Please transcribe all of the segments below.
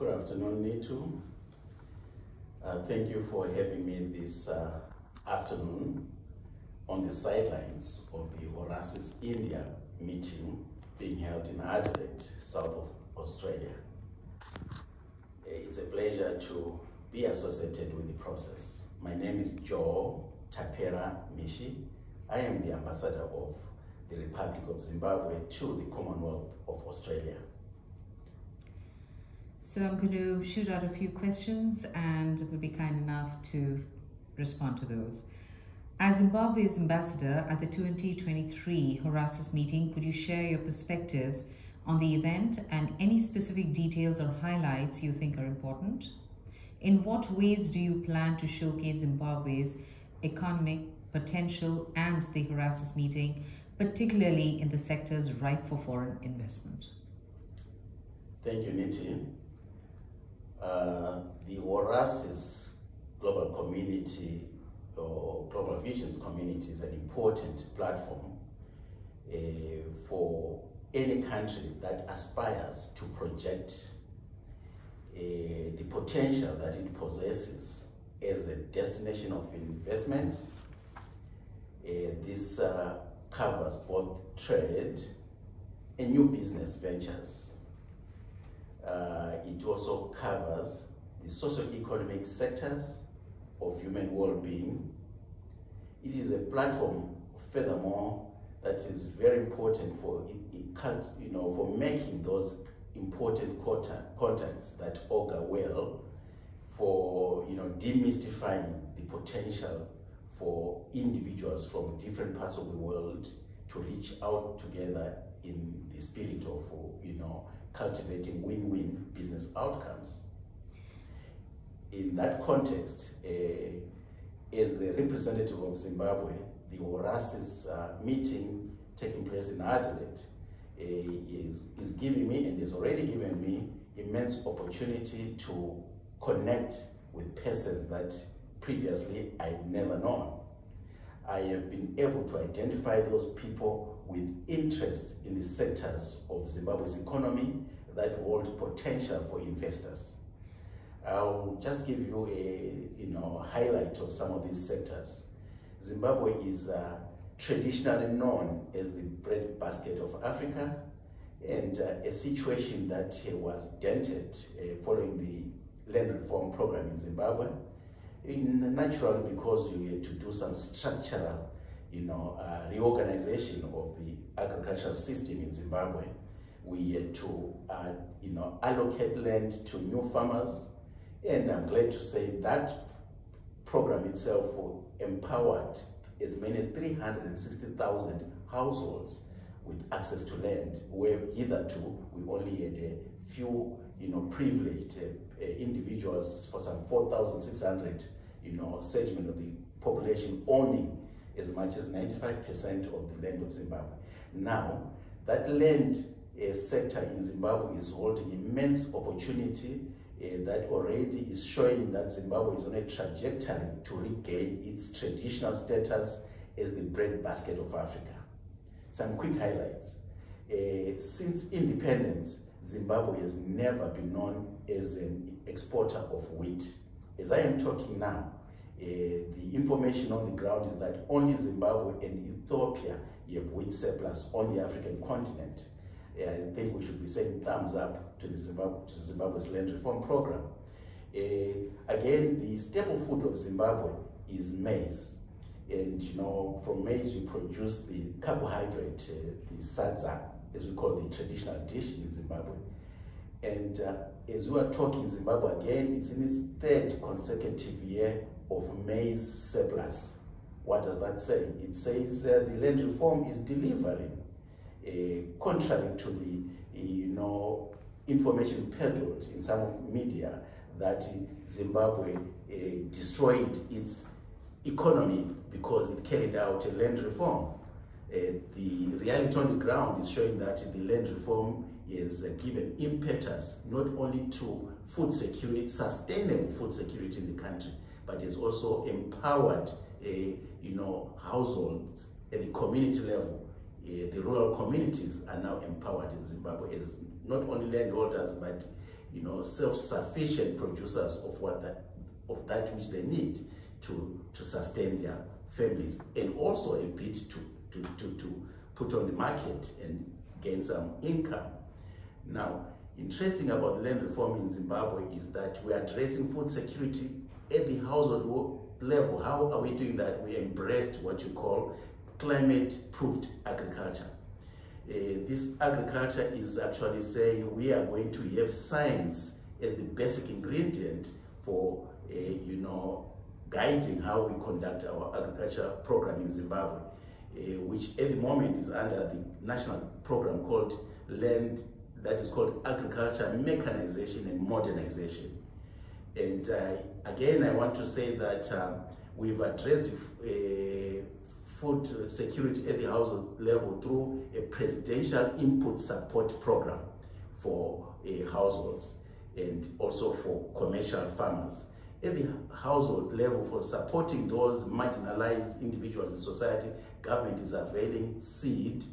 Good afternoon, Nitu. Uh, thank you for having me this uh, afternoon on the sidelines of the Horasis India meeting being held in Adelaide, south of Australia. Uh, it's a pleasure to be associated with the process. My name is Joe Tapera Mhishi. I am the ambassador of the Republic of Zimbabwe to the Commonwealth of Australia. So I'm going to shoot out a few questions and would be kind enough to respond to those. As Zimbabwe's ambassador at the 2023 Horasis meeting, could you share your perspectives on the event and any specific details or highlights you think are important? In what ways do you plan to showcase Zimbabwe's economic potential and the Horasis meeting, particularly in the sectors ripe for foreign investment? Thank you, Niti. Uh, the Horasis Global Community or Global Visions Community is an important platform uh, for any country that aspires to project uh, the potential that it possesses as a destination of investment. Uh, this uh, covers both trade and new business ventures uh, it also covers the socio-economic sectors of human well-being. It is a platform, furthermore, that is very important for it, you know, for making those important contacts that augur well for you know demystifying the potential for individuals from different parts of the world to reach out together in the spirit of you know cultivating win-win business outcomes. In that context, uh, as a representative of Zimbabwe, the Horasis uh, meeting taking place in Adelaide uh, is, is giving me and has already given me immense opportunity to connect with persons that previously I'd never known. I have been able to identify those people with interest in the sectors of Zimbabwe's economy that hold potential for investors. I'll just give you a you know, highlight of some of these sectors. Zimbabwe is uh, traditionally known as the breadbasket of Africa and uh, a situation that uh, was dented uh, following the land reform program in Zimbabwe. In, naturally because you had to do some structural you know, uh, reorganization of the agricultural system in Zimbabwe. We had to, uh, you know, allocate land to new farmers. And I'm glad to say that program itself empowered as many as 360,000 households with access to land, where hitherto we only had a few, you know, privileged uh, individuals for some 4,600, you know, segment of the population owning as much as 95% of the land of Zimbabwe. Now, that land uh, sector in Zimbabwe is holding immense opportunity uh, that already is showing that Zimbabwe is on a trajectory to regain its traditional status as the breadbasket of Africa. Some quick highlights. Uh, since independence, Zimbabwe has never been known as an exporter of wheat. As I am talking now, the information on the ground is that only Zimbabwe and Ethiopia have wheat surplus on the African continent. Uh, I think we should be saying thumbs up to the Zimbabwe, to Zimbabwe's land reform program. Uh, again, the staple food of Zimbabwe is maize. And you know, from maize you produce the carbohydrate, uh, the sadza, as we call the traditional dish in Zimbabwe. And uh, as we are talking Zimbabwe again, it's in its third consecutive year of maize surplus. What does that say? It says uh, the land reform is delivering, uh, contrary to the uh, you know information peddled in some media that Zimbabwe uh, destroyed its economy because it carried out a land reform. Uh, the reality on the ground is showing that the land reform is given impetus not only to food security, sustainable food security in the country, but has also empowered, uh, you know, households at the community level. Uh, the rural communities are now empowered in Zimbabwe as not only landholders, but you know, self-sufficient producers of what that, of that which they need to, to sustain their families and also a bit to, to, to, to put on the market and gain some income. Now, interesting about land reform in Zimbabwe is that we are addressing food security at the household level. How are we doing that? We embraced what you call climate-proofed agriculture. Uh, this agriculture is actually saying we are going to have science as the basic ingredient for, uh, you know, guiding how we conduct our agriculture program in Zimbabwe, uh, which at the moment is under the national program called Land, that is called Agriculture Mechanization and Modernization. And uh, again, I want to say that um, we've addressed uh, food security at the household level through a presidential input support program for uh, households and also for commercial farmers. At the household level for supporting those marginalized individuals in society, government is availing seed,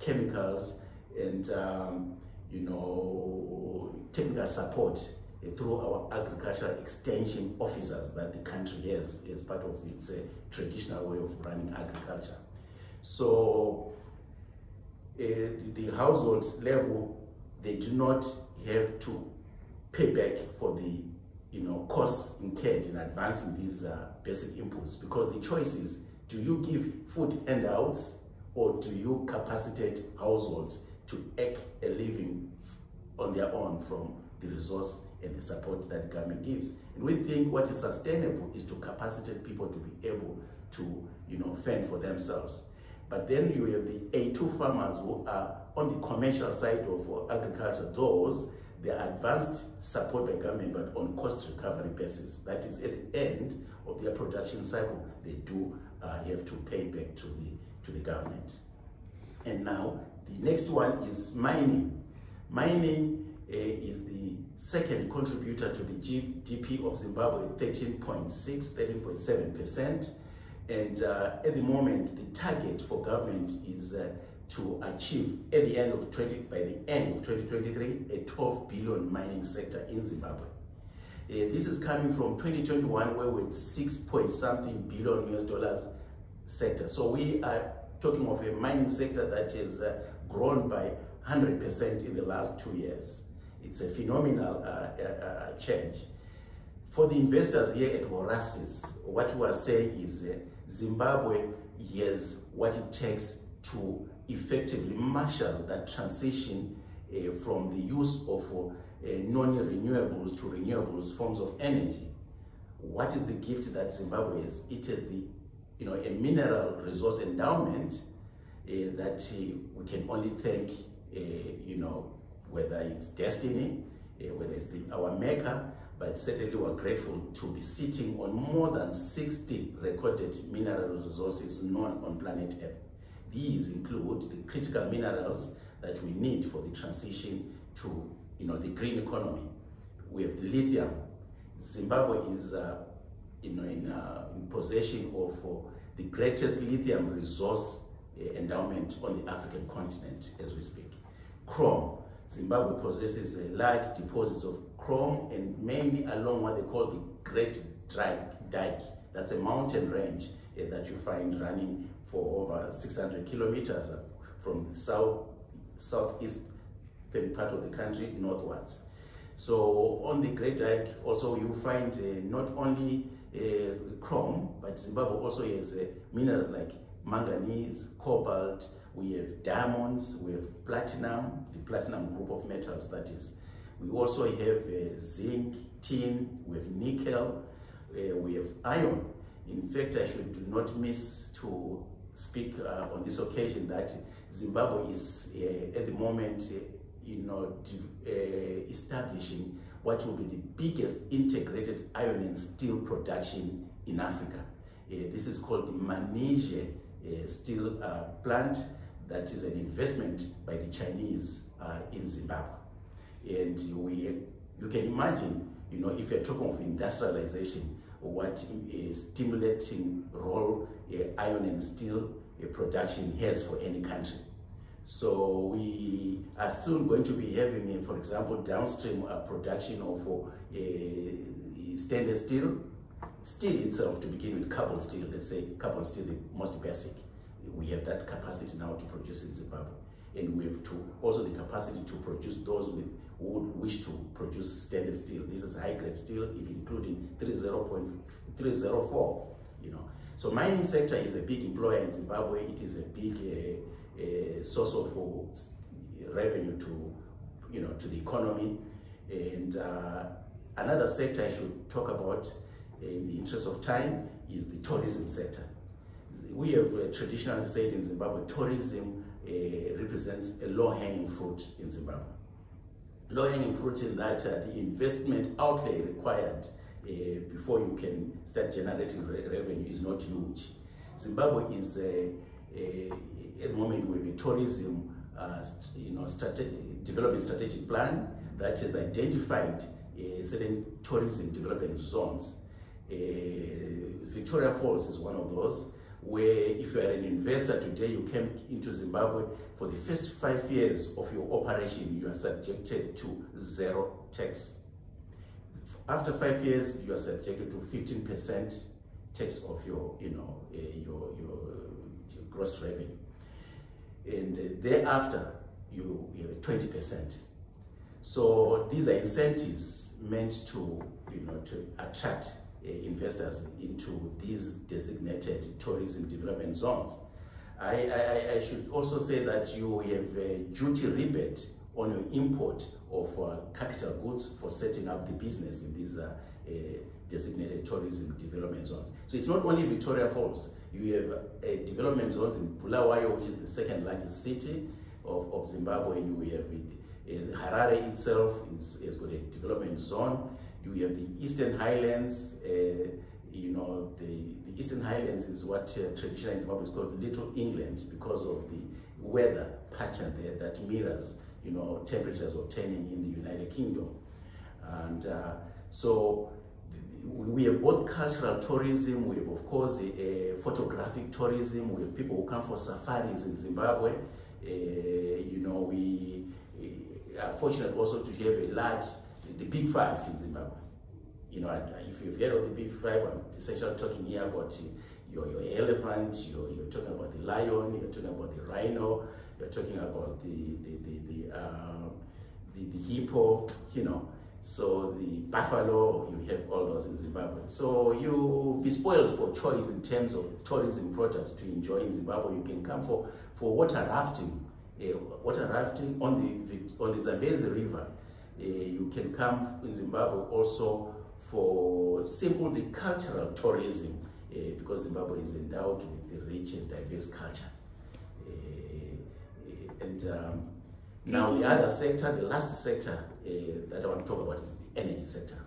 chemicals, and um, you know technical support through our agricultural extension officers that the country has as part of its uh, traditional way of running agriculture. So uh, the household level, they do not have to pay back for the you know, costs incurred in advancing these uh, basic inputs because the choice is, do you give food handouts or do you capacitate households to make a living on their own from the resource and the support that government gives. And we think what is sustainable is to capacitate people to be able to, you know, fend for themselves. But then you have the A2 farmers who are on the commercial side of agriculture, those they are advanced support by government, but on cost recovery basis. That is, at the end of their production cycle, they do uh, have to pay back to the, to the government. And now, the next one is mining. Mining uh, is the second contributor to the GDP of Zimbabwe, 13.6, 13.7%. And uh, at the moment, the target for government is uh, to achieve at the end of 20 by the end of 2023 a 12 billion mining sector in Zimbabwe. Uh, this is coming from 2021 where we're 6 point something billion US dollars sector. So we are talking of a mining sector that has uh, grown by 100% in the last two years. It's a phenomenal uh, uh, uh, change. For the investors here at Horasis, what we are saying is uh, Zimbabwe has what it takes to effectively marshal that transition uh, from the use of uh, non-renewables to renewables forms of energy. What is the gift that Zimbabwe has? It is the, you know, a mineral resource endowment that we can only thank, you know, whether it's destiny, uh, whether it's the, our maker, but certainly we're grateful to be sitting on more than 60 recorded mineral resources known on planet Earth. These include the critical minerals that we need for the transition to you know, the green economy. We have the lithium. Zimbabwe is uh, you know, in, uh, in possession of uh, the greatest lithium resource uh, endowment on the African continent as we speak. Chrome. Zimbabwe possesses a large deposits of chrome and mainly along what they call the Great Dyke. That's a mountain range uh, that you find running for over 600 kilometers from the south, southeastern part of the country northwards. So on the Great Dyke also you find uh, not only uh, chrome, but Zimbabwe also has minerals like manganese, cobalt, we have diamonds, we have platinum, the platinum group of metals that is. We also have uh, zinc, tin, we have nickel, uh, we have iron. In fact, I should not miss to speak uh, on this occasion that Zimbabwe is uh, at the moment, uh, you know, uh, establishing what will be the biggest integrated iron and steel production in Africa. Uh, this is called the Maneshe uh, Steel Plant that is an investment by the Chinese in Zimbabwe. And we, you can imagine, you know, if you're talking of industrialization, what a stimulating role uh, iron and steel uh, production has for any country. So we are soon going to be having, uh, for example, downstream uh, production of uh, stainless steel, steel itself to begin with carbon steel, let's say carbon steel, the most basic. We have that capacity now to produce in Zimbabwe. And we have to also the capacity to produce those with who would wish to produce stainless steel. This is high grade steel, if including 30.304, you know. So mining sector is a big employer in Zimbabwe. It is a big uh, uh, source of uh, revenue to, you know, to the economy. And uh, another sector I should talk about in the interest of time is the tourism sector. We have uh, traditionally said in Zimbabwe, tourism uh, represents a low-hanging fruit in Zimbabwe. Low-hanging fruit in that uh, the investment outlay required uh, before you can start generating re revenue is not huge. Zimbabwe is, at the moment, have a tourism uh, you know, strate development strategic plan that has identified uh, certain tourism development zones. Uh, Victoria Falls is one of those where if you are an investor today, you came into Zimbabwe, for the first five years of your operation, you are subjected to zero tax. After five years, you are subjected to 15% tax of your, you know, uh, your, your, your, gross revenue. And uh, thereafter, you, you have 20%. So these are incentives meant to, you know, to attract investors into these designated tourism development zones. I, I, I, should also say that you have a duty rebate on your import of uh, capital goods for setting up the business in these uh, uh, designated tourism development zones. So it's not only Victoria Falls, you have uh, development zones in Bulawayo, which is the second largest city of, of Zimbabwe. You have Harare itself is, has got a development zone you have the Eastern Highlands, uh, you know, the, the Eastern Highlands is what uh, traditionally Zimbabwe is called Little England because of the weather pattern there that mirrors, you know, temperatures obtaining in the United Kingdom. And uh, so we have both cultural tourism, we have of course a, photographic tourism, we have people who come for safaris in Zimbabwe. Uh, you know, we are fortunate also to have a large the big five in Zimbabwe. You know, if you've heard of the big five, I'm essentially talking here about your, your elephant, you're, you're talking about the lion, you're talking about the rhino, you're talking about the, the, the, the, uh, the, the hippo, you know. So the buffalo, you have all those in Zimbabwe. So you be spoiled for choice in terms of tourism products to enjoy in Zimbabwe. You can come for, for water rafting, uh, water rafting on the, on the Zambezi River. Uh, you can come in Zimbabwe also for simple the cultural tourism uh, because Zimbabwe is endowed with the rich and diverse culture. Uh, and um, now the other sector, the last sector that I want to talk about is the energy sector.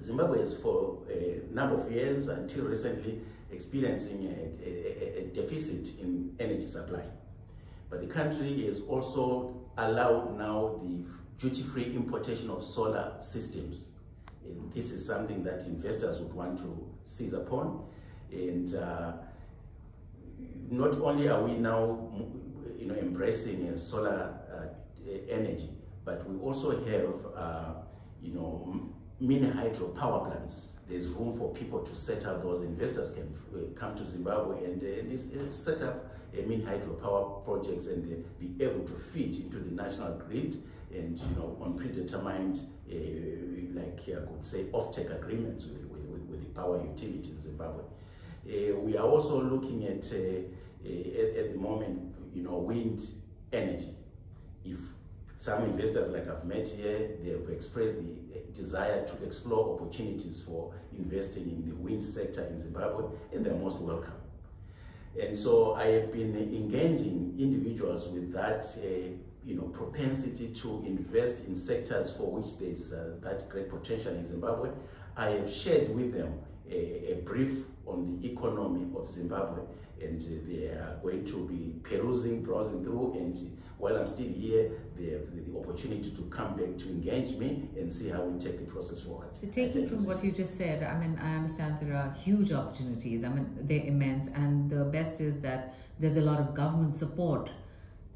Zimbabwe is for a number of years until recently experiencing a, a, a, deficit in energy supply. But the country is also allowed now the duty-free importation of solar systems. And this is something that investors would want to seize upon. And uh, not only are we now you know, embracing uh, solar uh, energy, but we also have uh, you know, mini hydro power plants. There's room for people to set up those investors can uh, come to Zimbabwe and, uh, set up a mini hydro power projects and be able to feed into the national grid and you know on predetermined uh, like I could say off-take agreements with, with, with, the power utility in Zimbabwe. Uh, we are also looking at, uh, uh, at, at the moment you know wind energy. If some investors like I've met here, they have expressed the uh, desire to explore opportunities for investing in the wind sector in Zimbabwe, and they're most welcome. And so I have been engaging individuals with that uh, you know, propensity to invest in sectors for which there's uh, that great potential in Zimbabwe. I have shared with them a, a brief on the economy of Zimbabwe and uh, they are going to be perusing, browsing through and while I'm still here, they have the, the, opportunity to come back to engage me and see how we take the process forward. So taking from what you just said, I mean, I understand there are huge opportunities. I mean, they're immense and the best is that there's a lot of government support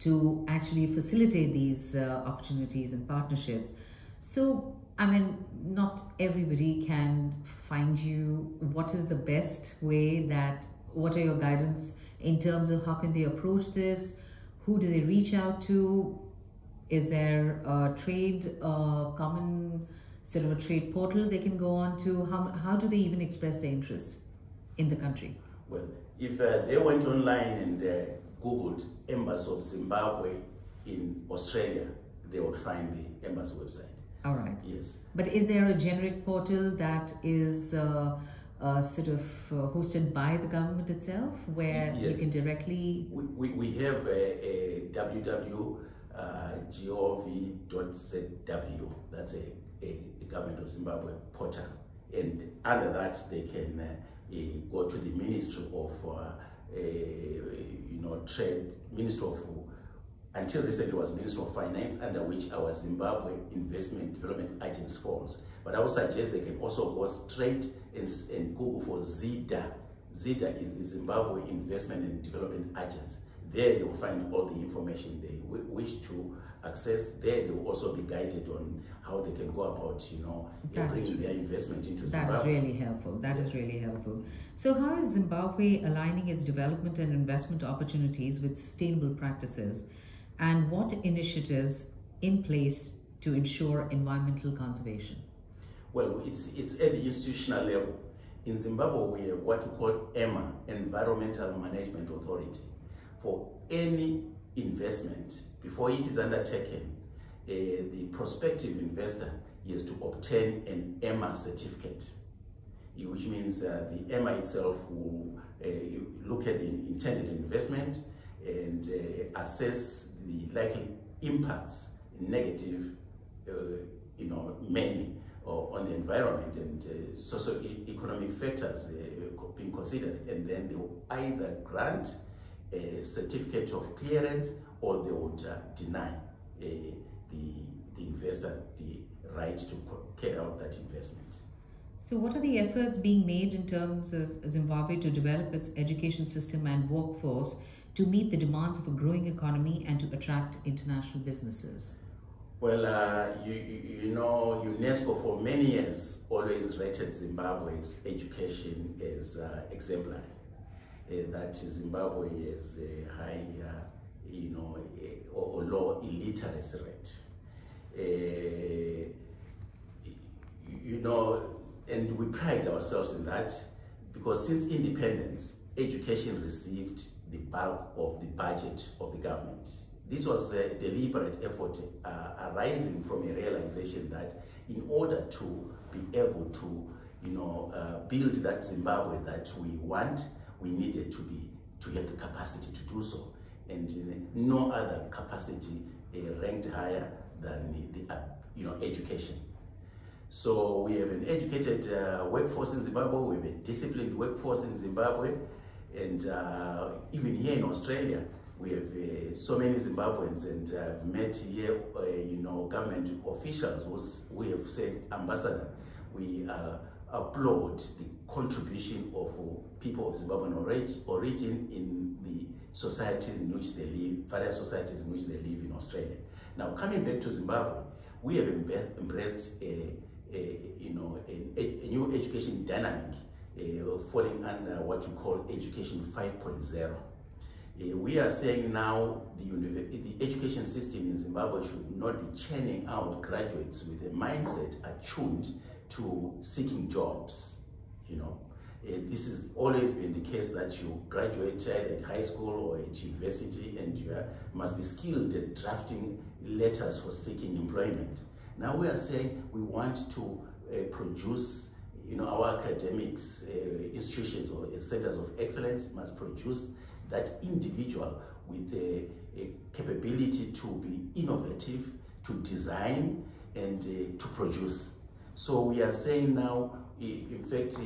to actually facilitate these uh, opportunities and partnerships. So, I mean, not everybody can find you. What is the best way that, what are your guidance in terms of how can they approach this? Who do they reach out to? Is there a trade, uh, common sort of a trade portal they can go on to? How, how do they even express their interest in the country? Well, if uh, they went online and uh, Googled Embassy of Zimbabwe in Australia, they would find the embassy website. All right. Yes. But is there a generic portal that is uh, uh, sort of uh, hosted by the government itself where Yes. you can directly. We, we, we have a, a www.gov.zw. That's a, a, a government of Zimbabwe portal. And under that, they can uh, go to the Ministry of, uh, Eh, you know, Trade, Minister of, until recently was Ministry of Finance, under which our Zimbabwe Investment Development Agency falls. But I would suggest they can also go straight and, and Google for ZIDA. ZIDA is the Zimbabwe Investment and Development Agency. There they will find all the information they wish to access. There they will also be guided on how they can go about, you know, That's- bringing their investment into That's Zimbabwe. really helpful. That is Yes. really helpful. So, how is Zimbabwe aligning its development and investment opportunities with sustainable practices? And what initiatives in place to ensure environmental conservation? Well, it's, it's at the institutional level. In Zimbabwe, we have what we call EMA, Environmental Management Authority. For any investment, before it is undertaken, uh, the prospective investor is to obtain an EMA certificate, which means uh, the EMA itself will uh, look at the intended investment and uh, assess the likely impacts, negative, uh, you know, mainly uh, on the environment and socio-economic factors being considered, and then they will either grant a certificate of clearance or they would uh, deny uh, the, the investor the right to carry out that investment. So, what are the efforts being made in terms of Zimbabwe to develop its education system and workforce to meet the demands of a growing economy and to attract international businesses? Well, uh, you, you, you know, UNESCO for many years always rated Zimbabwe's education as uh, exemplary. Uh, that Zimbabwe has a high, uh, you know, a, or, or low illiteracy rate. You- you know, and we pride ourselves in that because since independence, education received the bulk of the budget of the government. This was a deliberate effort uh, arising from a realization that in order to be able to, you know, uh, build that Zimbabwe that we want, we needed to be to have the capacity to do so, and uh, no other capacity uh, ranked higher than the, uh, you know, education. So we have an educated uh, workforce in Zimbabwe, we have a disciplined workforce in Zimbabwe, and uh, even here in Australia, we have uh, so many Zimbabweans. And uh, met here, you know, government officials who's, we have said, Ambassador, we uh, applaud the contribution of people of Zimbabwean orig- origin in the society in which they live, various societies in which they live in Australia. Now, coming back to Zimbabwe, we have embraced a, a, you know, a, a new education dynamic uh, falling under what we call Education 5.0. Uh, we are saying now the, the education system in Zimbabwe should not be churning out graduates with a mindset attuned to seeking jobs. You know, Uh, this has always been the case that you graduate either at high school or at university and you are, must be skilled at drafting letters for seeking employment. Now we are saying we want to uh, produce, you know, our academics, uh, institutions or centers of excellence must produce that individual with a, a capability to be innovative, to design, and uh, to produce. So we are saying now, in fact,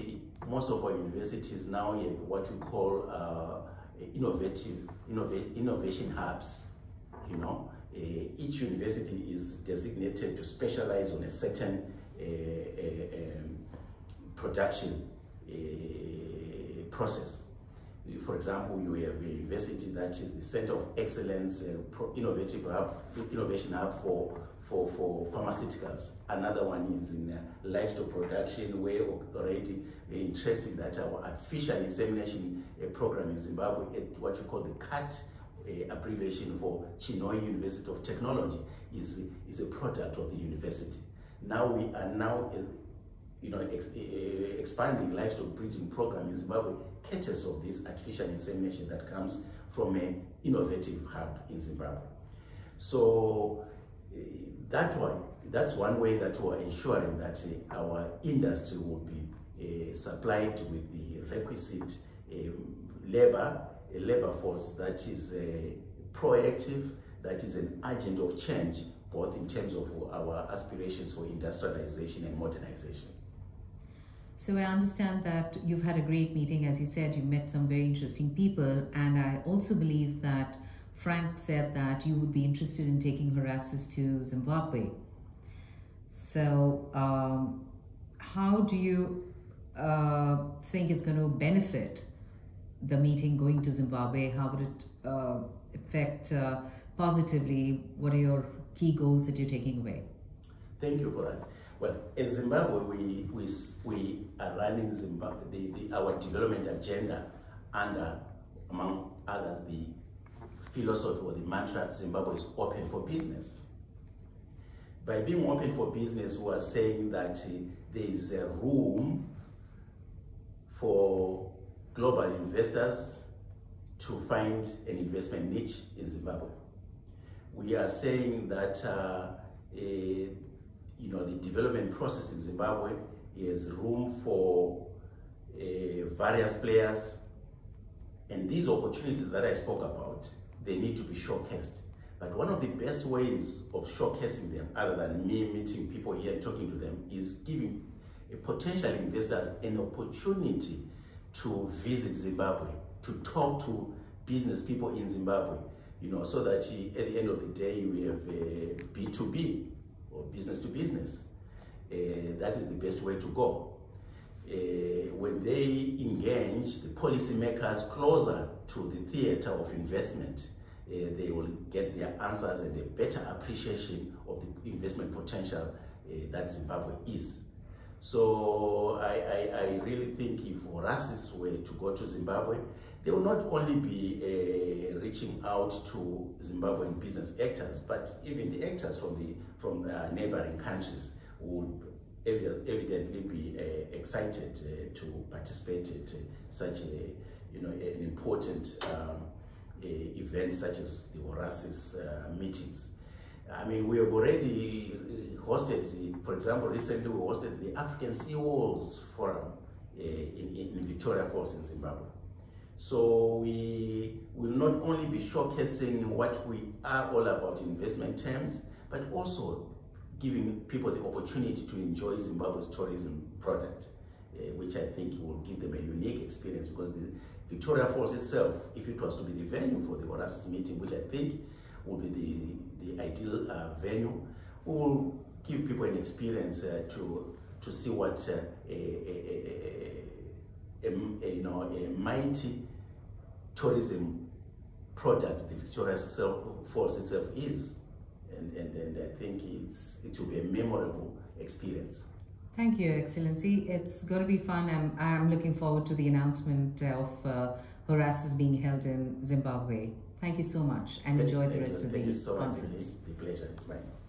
most of our universities now have what we call uh, innovative innova- innovation hubs. You know, uh, each university is designated to specialize on a certain uh, uh, um, production uh, process. For example, you have a university that is the center of excellence, uh, innovative hub, innovation hub for, for, for pharmaceuticals. Another one is in uh, livestock production, where already we're interested that our artificial insemination uh, program in Zimbabwe, at what you call the CAT, uh, abbreviation for Chinhoyi University of Technology, is, is a product of the university. Now we are now uh, you know, ex, uh, expanding livestock breeding program in Zimbabwe caters of this artificial insemination that comes from an innovative hub in Zimbabwe. So uh, that one, that's one way that we're ensuring that uh, our industry will be supplied with the requisite um, labor, a labor force that is proactive, that is an agent of change, both in terms of our aspirations for industrialization and modernization. So I understand that you've had a great meeting. As you said, you met some very interesting people. And I also believe that Frank said that you would be interested in taking Horasis to Zimbabwe. So um, how do you uh, think it's going to benefit the meeting going to Zimbabwe? How would it uh, affect uh, positively? What are your key goals that you're taking away? Thank you for that. Well, in Zimbabwe, we, we, we are running Zimbabwe, the, the, our development agenda under, among others, the philosophy or the mantra Zimbabwe is open for business. By being open for business, we are saying that uh, there is a room for global investors to find an investment niche in Zimbabwe. We are saying that uh, you know, the development process in Zimbabwe is room for uh, various players. And these opportunities that I spoke about, they need to be showcased. But one of the best ways of showcasing them, other than me meeting people here talking to them, is giving a potential investors an opportunity to visit Zimbabwe, to talk to business people in Zimbabwe, you know, so that at the end of the day, you have a B2B or business to business. Uh, that is the best way to go. Uh, when they engage the policymakers closer to the theater of investment, uh, they will get their answers and a better appreciation of the investment potential uh, that Zimbabwe is. So I, I, I, really think if Horasis were to go to Zimbabwe, they will not only be uh, reaching out to Zimbabwean business actors, but even the actors from the from the neighboring countries would evidently be uh, excited uh, to participate in such a you know an important um, event such as the Horasis uh, meetings. I mean, we have already hosted, for example, recently we hosted the African CEOs Forum uh, in, in Victoria Falls in Zimbabwe. So we will not only be showcasing what we are all about in investment terms, but also giving people the opportunity to enjoy Zimbabwe's tourism product, uh, which I think will give them a unique experience because the Victoria Falls itself, if it was to be the venue for the Horasis meeting, which I think would be the, the ideal uh, venue, will give people an experience uh, to, to see what uh, a, a, a, you know, a mighty tourism product the Victoria Falls itself is. And, and, and I think it's, it will be a memorable experience. Thank you, Excellency. It's going to be fun. I'm, I'm looking forward to the announcement of uh, Horasis being held in Zimbabwe. Thank you so much and thank, enjoy the rest you, of the conference. Thank you so much. It's The pleasure is mine.